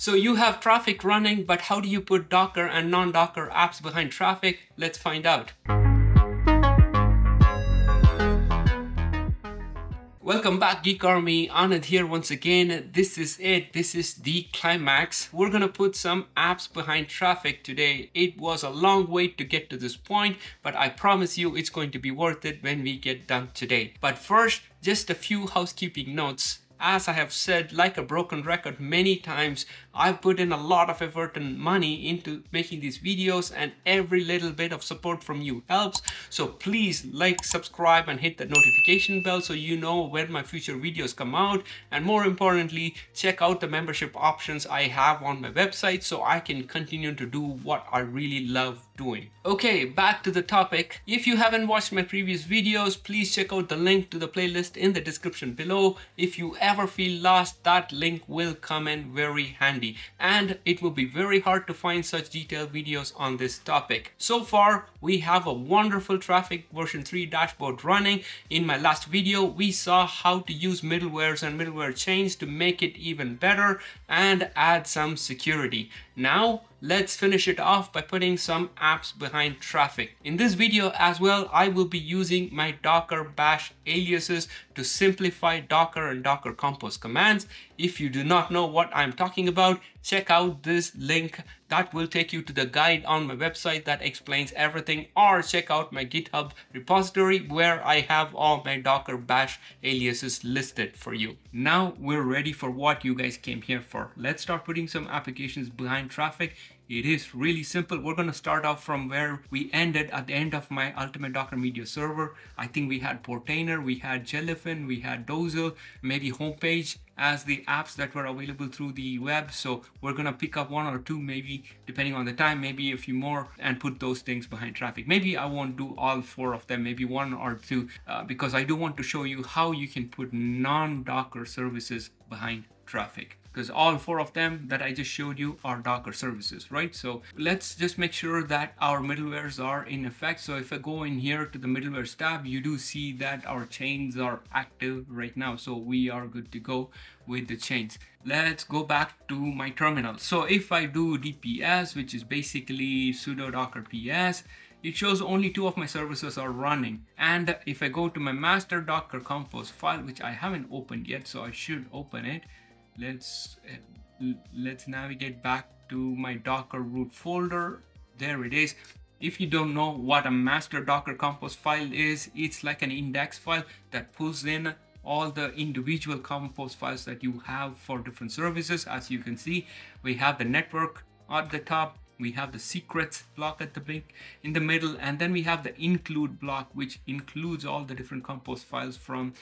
So you have Traefik running, but how do you put Docker and non-Docker apps behind Traefik? Let's find out. Welcome back Geek Army, Anand here once again. This is it, this is the climax. We're gonna put some apps behind Traefik today. It was a long wait to get to this point, but I promise you it's going to be worth it when we get done today. But first, just a few housekeeping notes as I have said like a broken record many times, I've put in a lot of effort and money into making these videos and every little bit of support from you helps. So please like, subscribe and hit the notification bell so you know when my future videos come out. And more importantly, check out the membership options I have on my website so I can continue to do what I really love doing. Okay, back to the topic. If you haven't watched my previous videos, please check out the link to the playlist in the description below. If you ever feel lost, that link will come in very handy and it will be very hard to find such detailed videos on this topic. So far, we have a wonderful Traefik version 3 dashboard running. In my last video, we saw how to use middlewares and middleware chains to make it even better and add some security. Now, let's finish it off by putting some apps behind Traefik. In this video as well, I will be using my Docker bash aliases to simplify Docker and Docker Compose commands. If you do not know what I'm talking about, check out this link that will take you to the guide on my website that explains everything or check out my GitHub repository where I have all my Docker bash aliases listed for you. Now we're ready for what you guys came here for. Let's start putting some applications behind Traefik it is really simple. We're going to start off from where we ended at the end of my Ultimate Docker Media server. I think we had Portainer, we had Jellyfin, we had Dozzle, maybe Homepage as the apps that were available through the web. So we're going to pick up one or two, maybe depending on the time, maybe a few more and put those things behind Traefik. Maybe I won't do all four of them, maybe one or two, uh, because I do want to show you how you can put non-Docker services behind Traefik because all four of them that I just showed you are Docker services, right? So let's just make sure that our middlewares are in effect. So if I go in here to the middlewares tab, you do see that our chains are active right now. So we are good to go with the chains. Let's go back to my terminal. So if I do dps, which is basically sudo docker ps, it shows only two of my services are running. And if I go to my master docker compose file, which I haven't opened yet, so I should open it, let's uh, let's navigate back to my docker root folder. There it is. If you don't know what a master docker compose file is it's like an index file that pulls in all the individual compose files that you have for different services. As you can see we have the network at the top we have the secrets block at the big in the middle and then we have the include block which includes all the different compose files from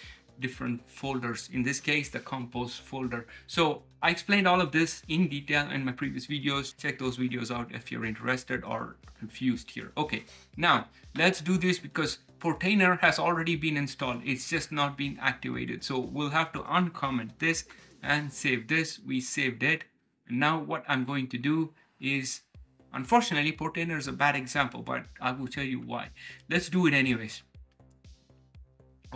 different folders. In this case the compose folder. So i explained all of this in detail in my previous videos. Check those videos out if you're interested or confused here. Okay now let's do this because portainer has already been installed. It's just not being activated. So we'll have to uncomment this and save this. We saved it. And now what i'm going to do is unfortunately portainer is a bad example but i will tell you why. Let's do it anyways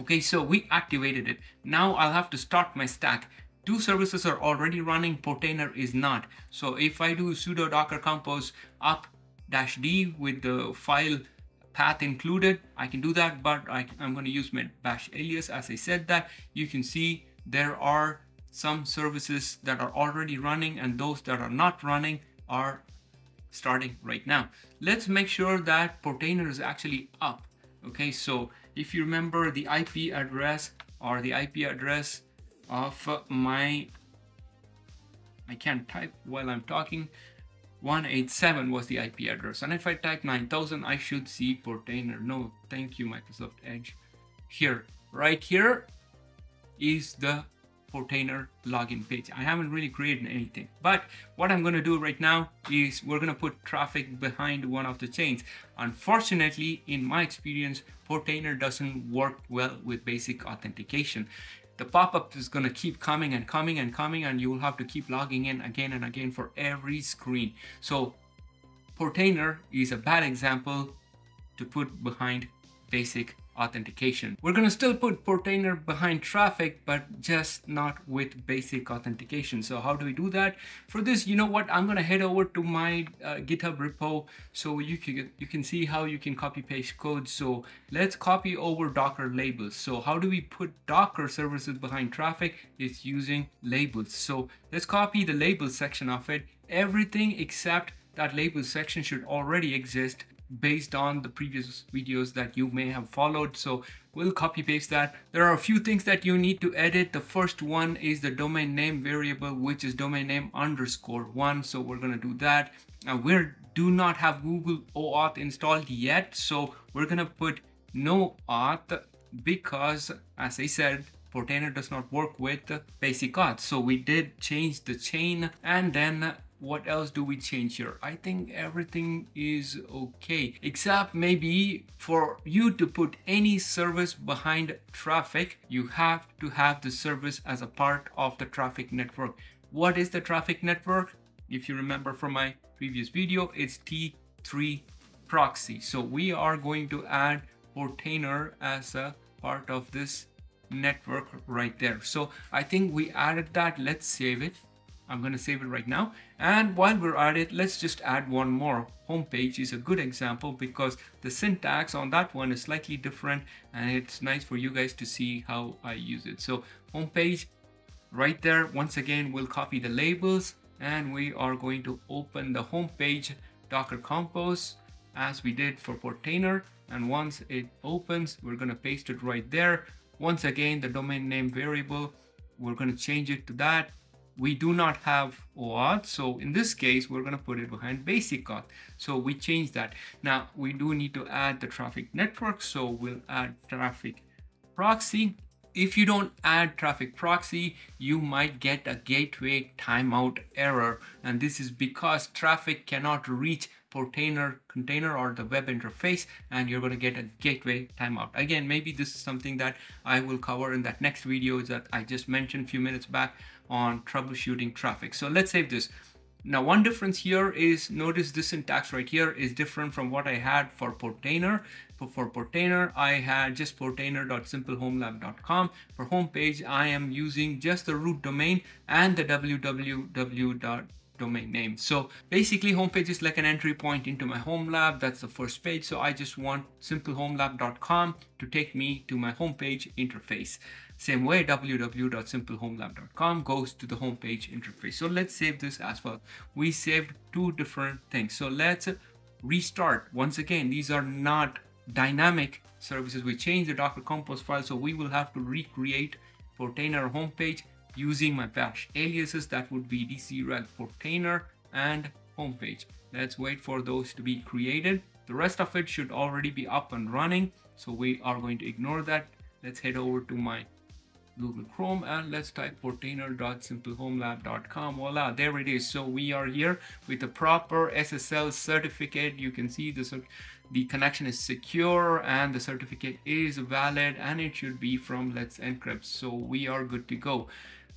Okay, so we activated it. Now I'll have to start my stack. Two services are already running, Portainer is not. So if I do sudo docker compose up dash d with the file path included, I can do that, but I, am going to use my bash alias as I said that. You can see there are some services that are already running and those that are not running are starting right now. Let's make sure that Portainer is actually up. Okay, so if you remember the IP address or the IP address of my I can't type while I'm talking 187 was the IP address. And if I type 9000 I should see Portainer no thank you Microsoft Edge. Here right here is the Portainer login page. I haven't really created anything, but what I'm going to do right now is we're going to put Traefik behind one of the chains. Unfortunately, in my experience, Portainer doesn't work well with basic authentication. The pop-up is going to keep coming and coming and coming and you will have to keep logging in again and again for every screen. So Portainer is a bad example to put behind basic authentication. We're gonna still put Portainer behind Traefik, but just not with basic authentication. So how do we do that? For this, you know what? I'm gonna head over to my uh, GitHub repo so you can you can see how you can copy paste code. So let's copy over Docker labels. So how do we put Docker services behind Traefik? It's using labels. So let's copy the labels section of it. Everything except that labels section should already exist based on the previous videos that you may have followed. So we'll copy paste that. There are a few things that you need to edit. The first one is the domain name variable, which is domain name underscore one. So we're to do that. We do not have Google OAuth installed yet. So we're to put no auth because as I said, Portainer does not work with basic auth. So we did change the chain and then what else do we change here? I think everything is okay, except maybe for you to put any service behind Traefik, you have to have the service as a part of the Traefik network. What is the Traefik network? If you remember from my previous video, it's T3 proxy. So we are going to add Portainer as a part of this network right there. So I think we added that. Let's save it. I'm going to save it right now. And while we're at it, let's just add one more. Homepage is a good example because the syntax on that one is slightly different and it's nice for you guys to see how I use it. So homepage right there, once again, we'll copy the labels and we are going to open the homepage Docker Compose as we did for Portainer. And once it opens, we're going to paste it right there. Once again, the domain name variable, we're going to change it to that we do not have OAuth. So in this case, we're going to put it behind basic auth. So we change that. Now we do need to add the Traefik network. So we'll add Traefik proxy. If you don't add Traefik proxy, you might get a gateway timeout error. And this is because Traefik cannot reach Portainer container or the web interface and you're going to get a gateway timeout. Again, maybe this is something that I will cover in that next video that I just mentioned a few minutes back on troubleshooting Traefik. So let's save this. Now, one difference here is notice this syntax right here is different from what I had for Portainer. For Portainer, I had just portainer.simplehomelab.com. For homepage, I am using just the root domain and the www domain name. So basically homepage is like an entry point into my home lab. That's the first page. So I just want simplehomelab.com to take me to my homepage interface. Same way www.simplehomelab.com goes to the homepage interface. So let's save this as well. We saved two different things. So let's restart. Once again, these are not dynamic services. We change the Docker Compose file, so we will have to recreate Portainer homepage using my bash aliases that would be dcreg portainer and homepage let's wait for those to be created the rest of it should already be up and running so we are going to ignore that let's head over to my Google Chrome and let's type portainer.simplehomelab.com. Voila, there it is. So we are here with a proper SSL certificate. You can see the, the connection is secure and the certificate is valid and it should be from Let's Encrypt. So we are good to go.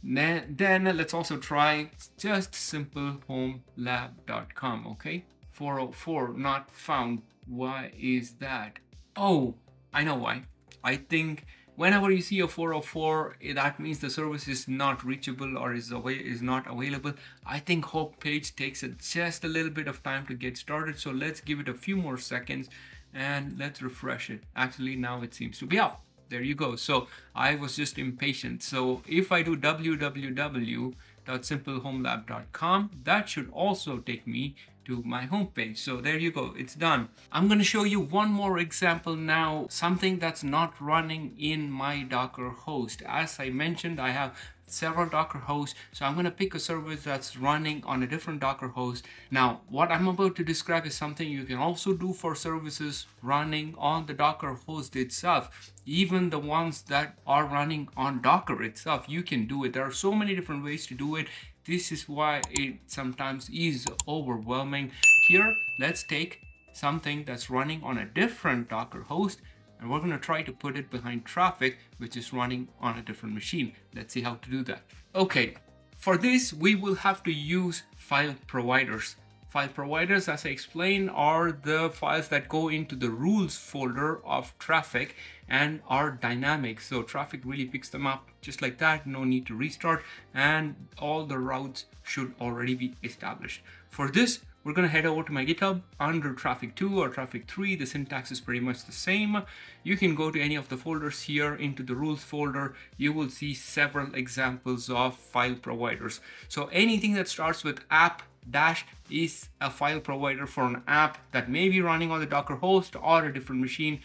Then let's also try just simple simplehomelab.com, okay? 404 not found. Why is that? Oh, I know why. I think whenever you see a 404, that means the service is not reachable or is away is not available. I think Homepage takes just a little bit of time to get started. So let's give it a few more seconds and let's refresh it. Actually, now it seems to be out there you go. So I was just impatient. So if I do www.simplehomelab.com, that should also take me to my homepage. So there you go, it's done. I'm gonna show you one more example now, something that's not running in my Docker host. As I mentioned, I have several Docker hosts. So I'm going to pick a service that's running on a different Docker host. Now, what I'm about to describe is something you can also do for services running on the Docker host itself. Even the ones that are running on Docker itself, you can do it. There are so many different ways to do it. This is why it sometimes is overwhelming. Here, let's take something that's running on a different Docker host and we're going to try to put it behind Traefik which is running on a different machine. Let's see how to do that. Okay, for this we will have to use file providers. File providers, as I explained, are the files that go into the rules folder of Traefik and are dynamic. So Traefik really picks them up just like that, no need to restart, and all the routes should already be established. For this, we're gonna head over to my GitHub under Traefik 2 or Traefik 3. The syntax is pretty much the same. You can go to any of the folders here into the rules folder. You will see several examples of file providers. So anything that starts with app dash is a file provider for an app that may be running on the Docker host or a different machine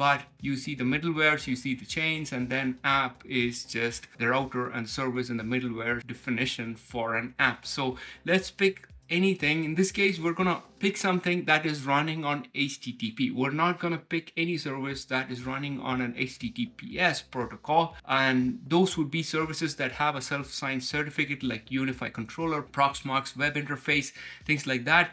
but you see the middlewares, you see the chains, and then app is just the router and service and the middleware definition for an app. So let's pick anything. In this case, we're gonna pick something that is running on HTTP. We're not gonna pick any service that is running on an HTTPS protocol. And those would be services that have a self-signed certificate like UniFi Controller, Proxmox, web interface, things like that.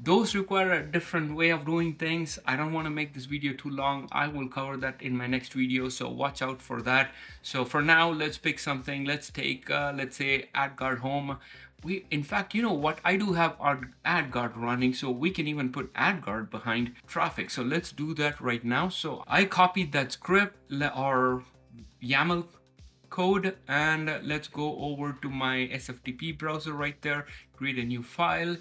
Those require a different way of doing things. I don't want to make this video too long. I will cover that in my next video, so watch out for that. So for now, let's pick something. Let's take, uh, let's say, AdGuard Home we in fact you know what i do have our adguard running so we can even put adguard behind Traefik. so let's do that right now so i copied that script or yaml code and let's go over to my sftp browser right there create a new file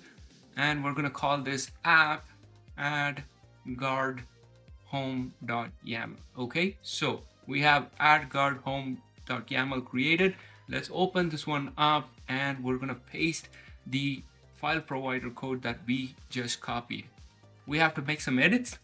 and we're gonna call this app add adguard home.yaml okay so we have add adguard home.yaml created let's open this one up and we're gonna paste the file provider code that we just copied. We have to make some edits.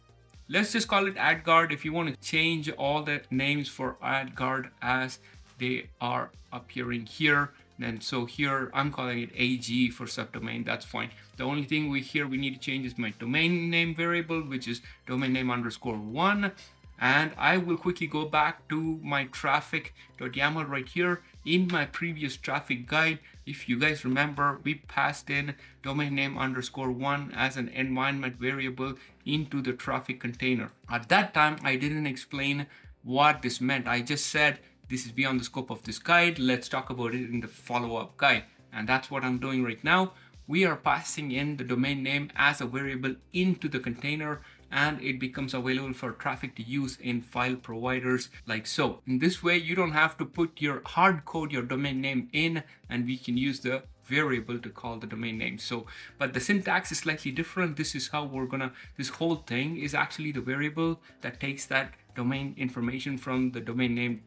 Let's just call it AdGuard. If you want to change all the names for AdGuard as they are appearing here, then so here I'm calling it AG for subdomain, that's fine. The only thing we here we need to change is my domain name variable, which is domain name underscore one. And I will quickly go back to my Traefik.yaml right here in my previous Traefik guide if you guys remember we passed in domain name underscore one as an environment variable into the Traefik container at that time i didn't explain what this meant i just said this is beyond the scope of this guide let's talk about it in the follow-up guide and that's what i'm doing right now we are passing in the domain name as a variable into the container and it becomes available for Traefik to use in file providers like so. In this way, you don't have to put your hard code, your domain name in, and we can use the variable to call the domain name. So, but the syntax is slightly different. This is how we're gonna, this whole thing is actually the variable that takes that domain information from the domain name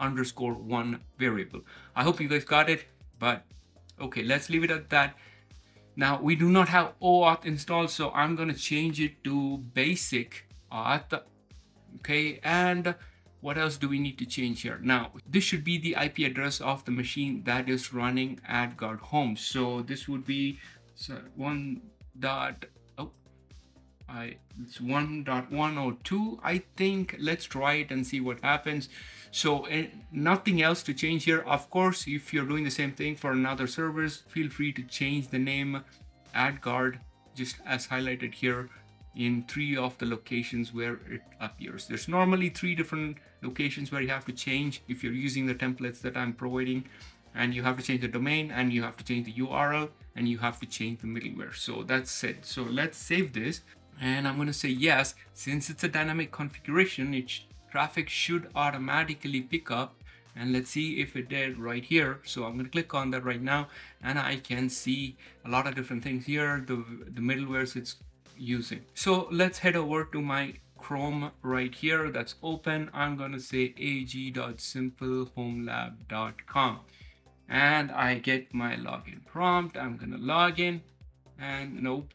underscore one variable. I hope you guys got it, but okay, let's leave it at that. Now we do not have OAuth installed, so I'm gonna change it to basic auth. Okay, and what else do we need to change here? Now, this should be the IP address of the machine that is running at AdGuard Home. So this would be one dot oh I it's 1.102 I think let's try it and see what happens so uh, nothing else to change here. Of course, if you're doing the same thing for another servers, feel free to change the name AdGuard just as highlighted here in three of the locations where it appears. There's normally three different locations where you have to change if you're using the templates that I'm providing and you have to change the domain and you have to change the URL and you have to change the middleware. So that's it. So let's save this and I'm going to say yes. Since it's a dynamic configuration, it Traefik should automatically pick up. And let's see if it did right here. So i'm going to click on that right now and i can see a lot of different things here the the middlewares it's using. So let's head over to my chrome right here. That's open. I'm going to say ag.simplehomelab.com and i get my login prompt. I'm going to log in. And nope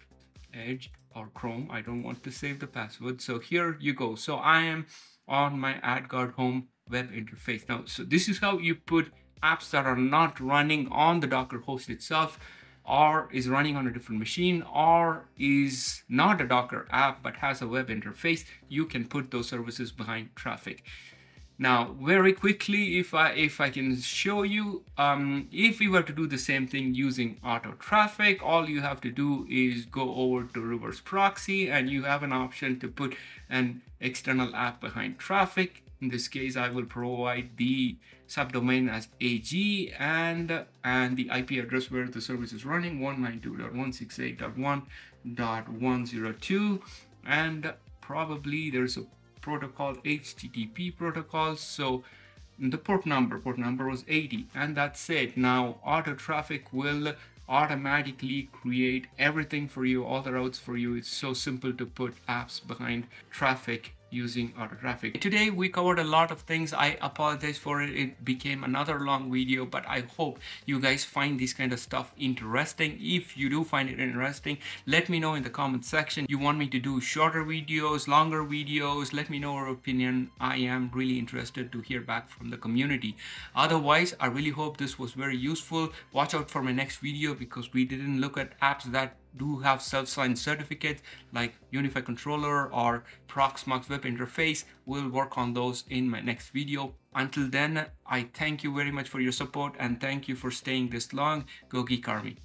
edge or chrome. I don't want to save the password. So here you go. So i am on my AdGuard home web interface. Now, so this is how you put apps that are not running on the Docker host itself or is running on a different machine or is not a Docker app but has a web interface, you can put those services behind Traefik. Now, very quickly, if I if I can show you, um, if we were to do the same thing using auto Traefik, all you have to do is go over to reverse proxy and you have an option to put an external app behind Traefik. in this case I will provide the subdomain as AG and and the IP address where the service is running 192.168.1.102 and probably there's a protocol HTTP protocol so the port number port number was 80 and that's it. Now auto Traefik will automatically create everything for you all the routes for you. It's so simple to put apps behind Traefik using auto Traefik. Today we covered a lot of things. I apologize for it. It became another long video, but I hope you guys find this kind of stuff interesting. If you do find it interesting, let me know in the comment section. You want me to do shorter videos, longer videos, let me know your opinion. I am really interested to hear back from the community. Otherwise, I really hope this was very useful. Watch out for my next video because we didn't look at apps that do have self-signed certificates like UniFi Controller or Proxmox Web Interface. We'll work on those in my next video. Until then, I thank you very much for your support and thank you for staying this long. Go Geek Army.